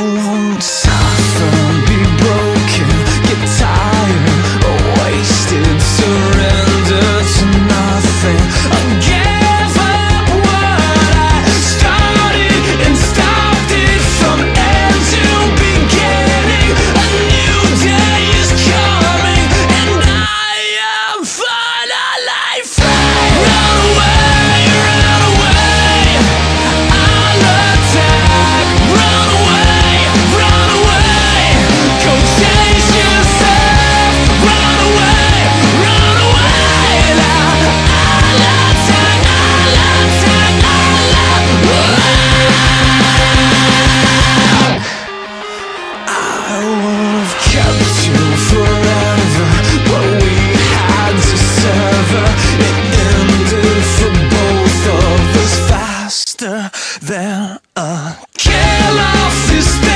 won't suffer there a killer system?